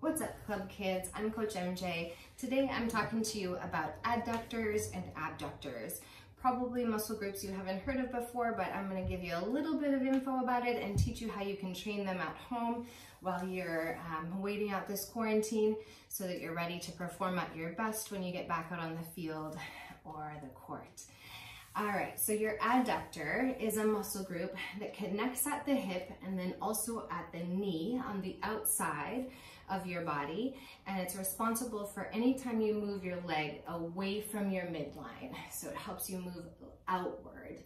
What's up club kids? I'm Coach MJ. Today I'm talking to you about adductors and abductors. Probably muscle groups you haven't heard of before, but I'm gonna give you a little bit of info about it and teach you how you can train them at home while you're um, waiting out this quarantine so that you're ready to perform at your best when you get back out on the field or the court. All right, so your adductor is a muscle group that connects at the hip and then also at the knee on the outside of your body. And it's responsible for any time you move your leg away from your midline. So it helps you move outward.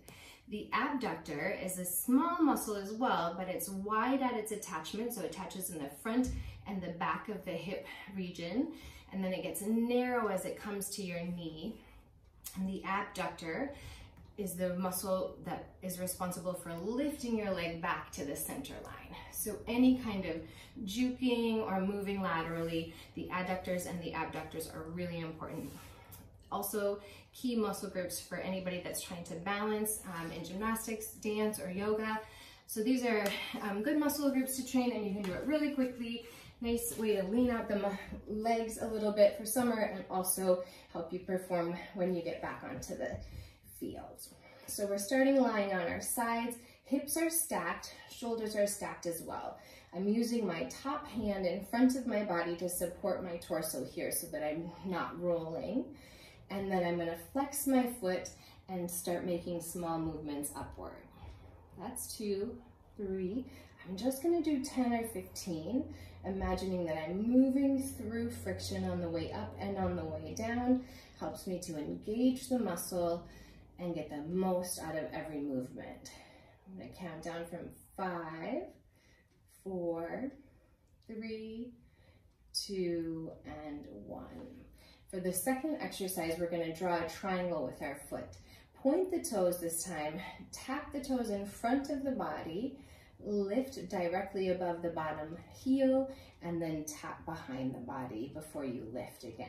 The abductor is a small muscle as well, but it's wide at its attachment. So it attaches in the front and the back of the hip region. And then it gets narrow as it comes to your knee. And the abductor is the muscle that is responsible for lifting your leg back to the center line. So any kind of juking or moving laterally, the adductors and the abductors are really important. Also, key muscle groups for anybody that's trying to balance um, in gymnastics, dance, or yoga. So these are um, good muscle groups to train and you can do it really quickly. Nice way to lean out the legs a little bit for summer and also help you perform when you get back onto the field. So we're starting lying on our sides, hips are stacked, shoulders are stacked as well. I'm using my top hand in front of my body to support my torso here so that I'm not rolling. And then I'm gonna flex my foot and start making small movements upward. That's two, three. I'm just gonna do 10 or 15, imagining that I'm moving through friction on the way up and on the way down. Helps me to engage the muscle, and get the most out of every movement. I'm gonna count down from five, four, three, two, and one. For the second exercise, we're gonna draw a triangle with our foot. Point the toes this time, tap the toes in front of the body, lift directly above the bottom heel, and then tap behind the body before you lift again.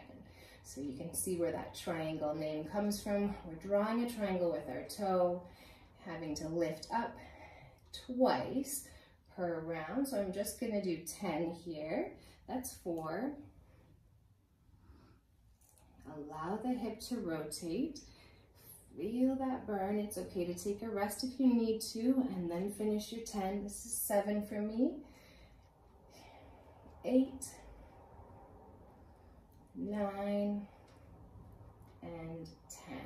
So you can see where that triangle name comes from. We're drawing a triangle with our toe, having to lift up twice per round. So I'm just gonna do 10 here. That's four. Allow the hip to rotate. Feel that burn. It's okay to take a rest if you need to and then finish your 10. This is seven for me. Eight nine, and 10.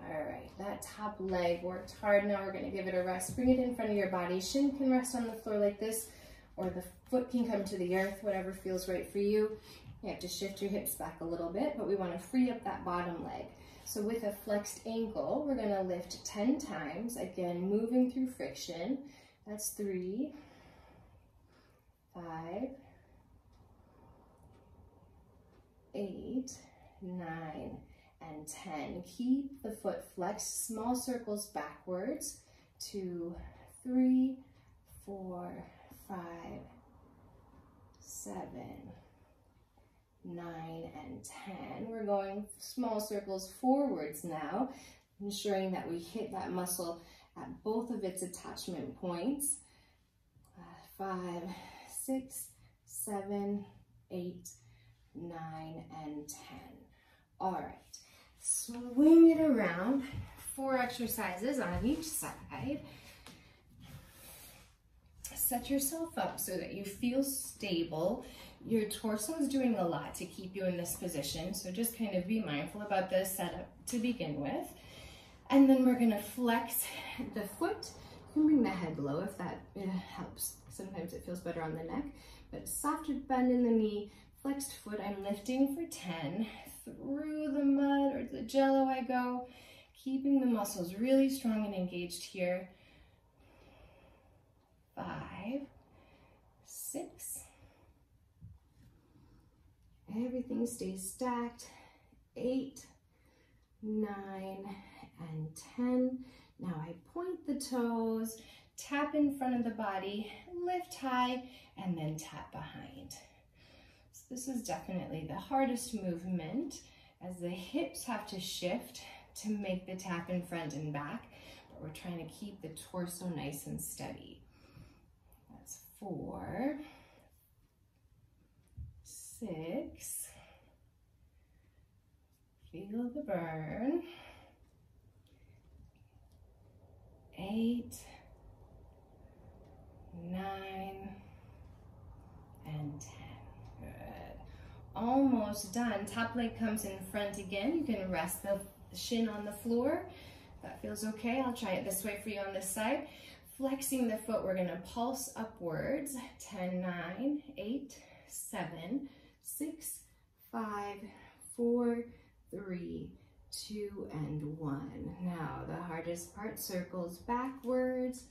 All right, that top leg worked hard. Now we're gonna give it a rest. Bring it in front of your body. Shin can rest on the floor like this, or the foot can come to the earth, whatever feels right for you. You have to shift your hips back a little bit, but we wanna free up that bottom leg. So with a flexed ankle, we're gonna lift 10 times, again, moving through friction. That's three, five, eight, nine, and 10. Keep the foot flexed, small circles backwards. Two, three, four, five, seven, nine, and 10. We're going small circles forwards now, ensuring that we hit that muscle at both of its attachment points. Uh, five, six, seven, eight, nine, and 10. All right, swing it around, four exercises on each side. Set yourself up so that you feel stable. Your torso is doing a lot to keep you in this position, so just kind of be mindful about this setup to begin with. And then we're gonna flex the foot. You can bring the head low if that uh, helps. Sometimes it feels better on the neck, but soft bend in the knee, flexed foot, I'm lifting for 10. Through the mud or the jello I go, keeping the muscles really strong and engaged here. Five, six. Everything stays stacked. Eight, nine, and 10. Now I point the toes, tap in front of the body, lift high, and then tap behind. So this is definitely the hardest movement as the hips have to shift to make the tap in front and back, but we're trying to keep the torso nice and steady. Four, six, feel the burn, eight, nine, and 10. Good. Almost done. Top leg comes in front again. You can rest the shin on the floor. That feels okay. I'll try it this way for you on this side. Flexing the foot, we're gonna pulse upwards. 10, 9, 8, 7, 6, 5, 4, 3, 2, and 1. Now, the hardest part, circles backwards.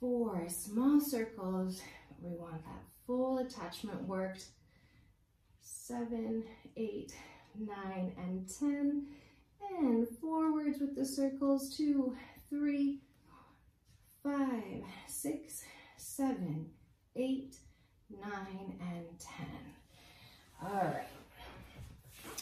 Four small circles. We want that full attachment worked. Seven, eight, nine, and 10. And forwards with the circles, two, six, seven, eight, nine, and 10. All right.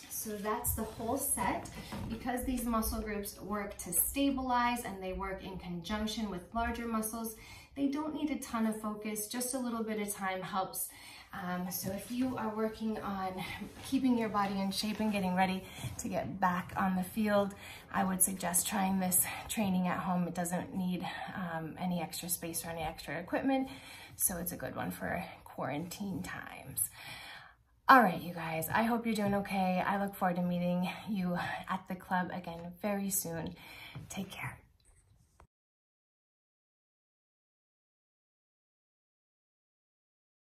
So that's the whole set. Because these muscle groups work to stabilize and they work in conjunction with larger muscles, they don't need a ton of focus, just a little bit of time helps. Um, so if you are working on keeping your body in shape and getting ready to get back on the field, I would suggest trying this training at home. It doesn't need um, any extra space or any extra equipment, so it's a good one for quarantine times. All right, you guys, I hope you're doing okay. I look forward to meeting you at the club again very soon. Take care.